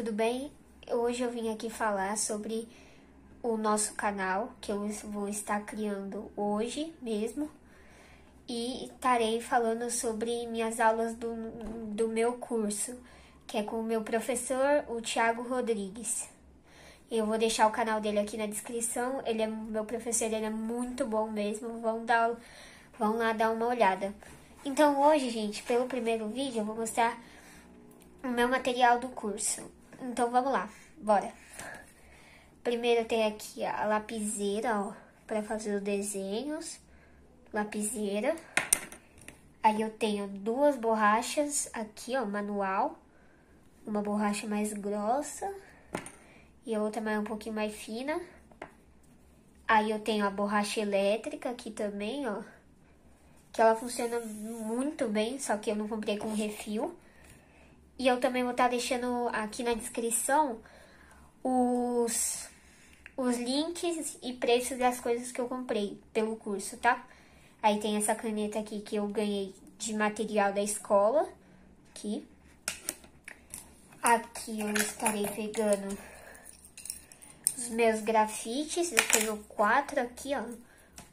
tudo bem? Hoje eu vim aqui falar sobre o nosso canal, que eu vou estar criando hoje mesmo. E estarei falando sobre minhas aulas do, do meu curso, que é com o meu professor, o Thiago Rodrigues. Eu vou deixar o canal dele aqui na descrição. Ele é meu professor, ele é muito bom mesmo. Vão dar, vão lá dar uma olhada. Então hoje, gente, pelo primeiro vídeo, eu vou mostrar o meu material do curso. Então vamos lá, bora. Primeiro tem aqui a lapiseira, ó, para fazer os desenhos. Lapiseira. Aí eu tenho duas borrachas aqui, ó, manual. Uma borracha mais grossa e a outra mais um pouquinho mais fina. Aí eu tenho a borracha elétrica aqui também, ó. Que ela funciona muito bem, só que eu não comprei com refil. E eu também vou estar tá deixando aqui na descrição os, os links e preços das coisas que eu comprei pelo curso, tá? Aí tem essa caneta aqui que eu ganhei de material da escola, aqui. Aqui eu estarei pegando os meus grafites, eu tenho quatro aqui, ó.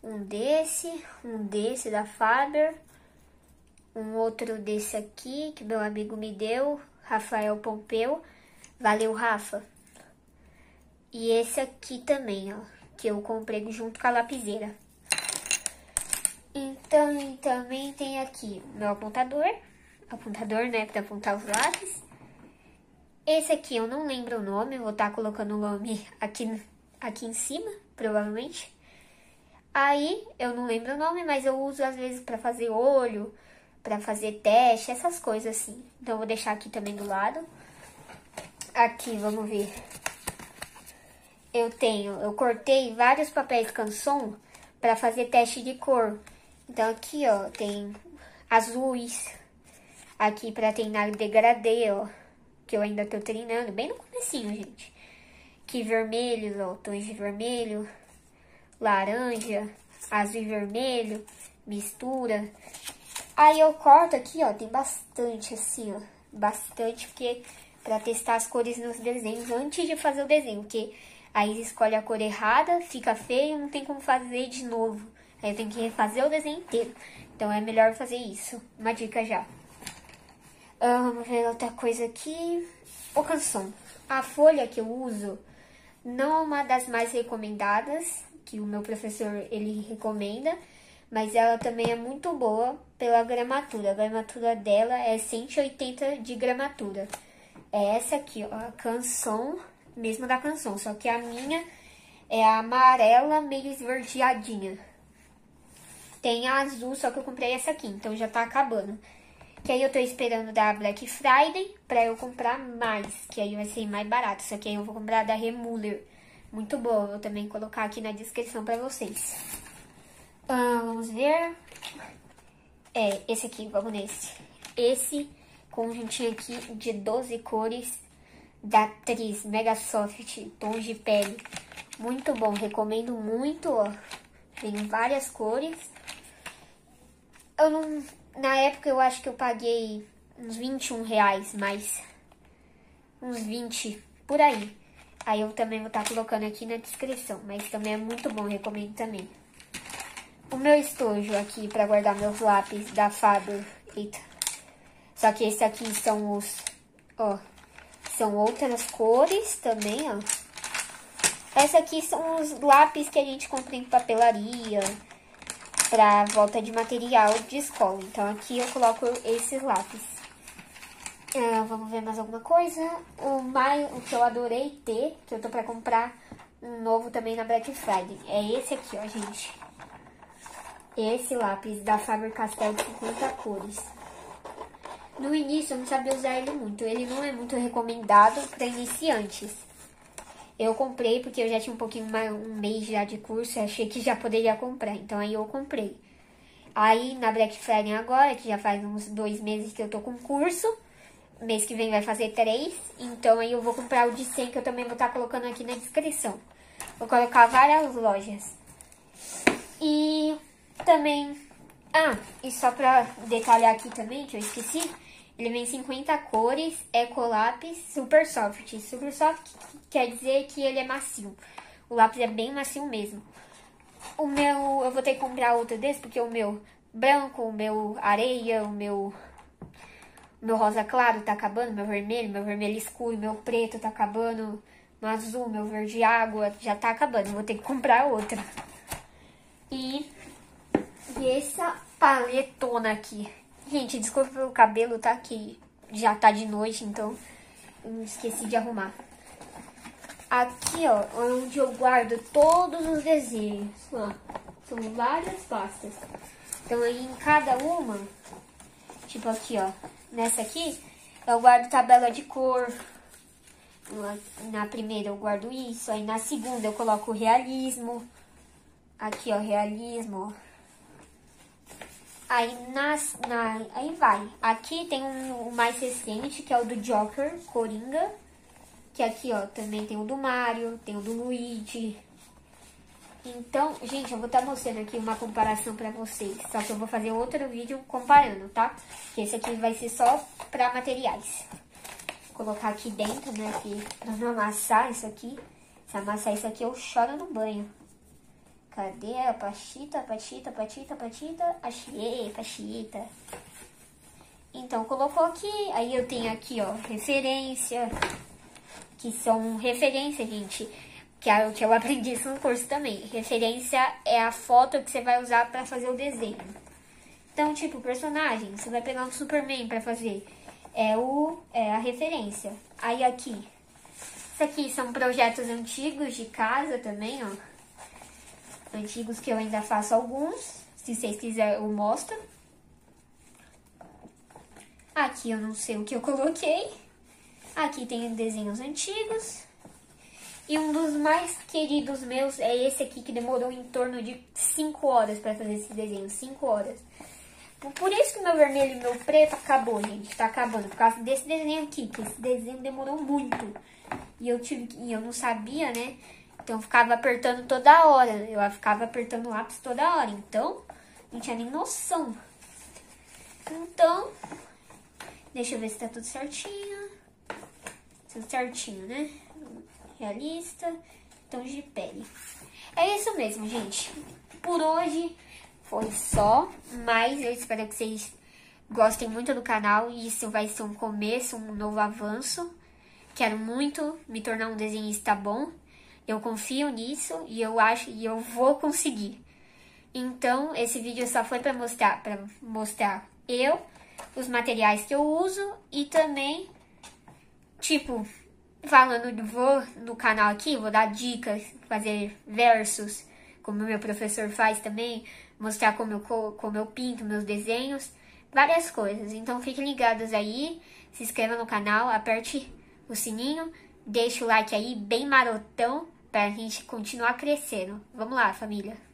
Um desse, um desse da Faber, um outro desse aqui, que meu amigo me deu, Rafael Pompeu. Valeu, Rafa. E esse aqui também, ó, que eu comprei junto com a lapiseira. Então, também tem aqui meu apontador, apontador, né, para apontar os lápis. Esse aqui eu não lembro o nome, vou estar tá colocando o nome aqui, aqui em cima, provavelmente. Aí, eu não lembro o nome, mas eu uso às vezes para fazer olho, para fazer teste, essas coisas assim. Então, eu vou deixar aqui também do lado. Aqui, vamos ver. Eu tenho, eu cortei vários papéis canson para fazer teste de cor. Então, aqui, ó, tem azuis. Aqui para treinar degradê, ó. Que eu ainda tô treinando, bem no comecinho, gente. Aqui vermelhos, ó, tons de vermelho, laranja, azul e vermelho, mistura. Aí eu corto aqui, ó, tem bastante assim, ó, bastante, porque pra testar as cores nos desenhos antes de fazer o desenho, porque aí escolhe a cor errada, fica feio, não tem como fazer de novo. Aí eu tenho que refazer o desenho inteiro. Então é melhor fazer isso. Uma dica já. Uh, vamos ver outra coisa aqui. O canção. A folha que eu uso não é uma das mais recomendadas, que o meu professor ele recomenda, mas ela também é muito boa pela gramatura. A gramatura dela é 180 de gramatura. É essa aqui, ó, a canção, mesmo da canção, só que a minha é a amarela meio esverdeadinha. Tem a azul, só que eu comprei essa aqui, então já tá acabando. Que aí eu tô esperando da Black Friday pra eu comprar mais, que aí vai ser mais barato. Só que aí eu vou comprar da Remuller. Muito boa, vou também colocar aqui na descrição pra vocês. Ah, vamos ver. É, esse aqui, vamos nesse. Esse conjuntinho aqui de 12 cores da Tris Mega Soft, tons de pele. Muito bom, recomendo muito, ó. Tem várias cores. Eu não... Na época eu acho que eu paguei uns 21 reais, mas... Uns 20, por aí. Aí eu também vou estar tá colocando aqui na descrição, mas também é muito bom, recomendo também. O meu estojo aqui para guardar meus lápis da Faber. Eita. Só que esse aqui são os, ó, são outras cores também, ó. Essa aqui são os lápis que a gente compra em papelaria para volta de material de escola. Então aqui eu coloco esses lápis. Ah, vamos ver mais alguma coisa. O, mais, o que eu adorei ter, que eu tô para comprar um novo também na Black Friday. É esse aqui, ó, gente. Esse lápis da Faber-Castell de 50 cores. No início eu não sabia usar ele muito. Ele não é muito recomendado para iniciantes. Eu comprei porque eu já tinha um pouquinho mais, um mês já de curso achei que já poderia comprar. Então aí eu comprei. Aí na Black Friday agora, que já faz uns dois meses que eu tô com curso, mês que vem vai fazer três. Então aí eu vou comprar o de 100 que eu também vou estar tá colocando aqui na descrição. Vou colocar várias lojas. E também... Ah, e só pra detalhar aqui também, que eu esqueci, Ele vem 50 cores, Ecolápis, Super Soft. Super Soft quer dizer que ele é macio. O lápis é bem macio mesmo. O meu, eu vou ter que comprar outro desse, porque o meu branco, o meu areia, o meu, o meu rosa claro tá acabando, meu vermelho, meu vermelho escuro, meu preto tá acabando, meu azul, meu verde água já tá acabando. Vou ter que comprar outra. E, e essa paletona aqui. Gente, desculpa pelo cabelo, tá? Que já tá de noite, então esqueci de arrumar. Aqui, ó, onde eu guardo todos os desenhos. Ó, são várias pastas. Então, aí em cada uma, tipo aqui, ó, nessa aqui, eu guardo tabela de cor. Na primeira eu guardo isso, aí na segunda eu coloco realismo. Aqui, ó, realismo, ó. Aí, nas, na, aí vai. Aqui tem um, um mais recente, que é o do Joker, Coringa. Que aqui, ó, também tem o do Mario, tem o do Luigi. Então, gente, eu vou estar tá mostrando aqui uma comparação pra vocês. Só que eu vou fazer outro vídeo comparando, tá? Que esse aqui vai ser só pra materiais. Vou colocar aqui dentro, né, aqui, pra não amassar isso aqui. Se amassar isso aqui, eu choro no banho. Cadê a pachita, pachita, pachita, pachita? Achei, pachita. Então, colocou aqui. Aí eu tenho aqui, ó, referência. Que são referência, gente. Que é o que eu aprendi isso no curso também. Referência é a foto que você vai usar pra fazer o desenho. Então, tipo, personagem, você vai pegar um Superman pra fazer. É, o, é a referência. Aí aqui. Isso aqui são projetos antigos de casa também, ó antigos que eu ainda faço alguns. Se vocês quiserem, eu mostro. Aqui eu não sei o que eu coloquei. Aqui tem desenhos antigos. E um dos mais queridos meus é esse aqui, que demorou em torno de 5 horas para fazer esse desenho. 5 horas. Por isso que meu vermelho e meu preto acabou, gente. Tá acabando. Por causa desse desenho aqui. Que esse desenho demorou muito. E eu, tive, e eu não sabia, né? Então eu ficava apertando toda hora. Eu ficava apertando o lápis toda hora. Então, não tinha nem noção. Então, deixa eu ver se tá tudo certinho. Tudo certinho, né? Realista. Tons de pele. É isso mesmo, gente. Por hoje foi só. Mas eu espero que vocês gostem muito do canal. E isso vai ser um começo, um novo avanço. Quero muito me tornar um desenhista bom. Eu confio nisso e eu acho e eu vou conseguir. Então, esse vídeo só foi para mostrar, para mostrar eu, os materiais que eu uso e também, tipo, falando, vou no canal aqui, vou dar dicas, fazer versos, como meu professor faz também, mostrar como eu, como eu pinto meus desenhos, várias coisas. Então, fiquem ligados aí, se inscreva no canal, aperte o sininho, deixe o like aí bem marotão para a gente continuar crescendo. Vamos lá, família.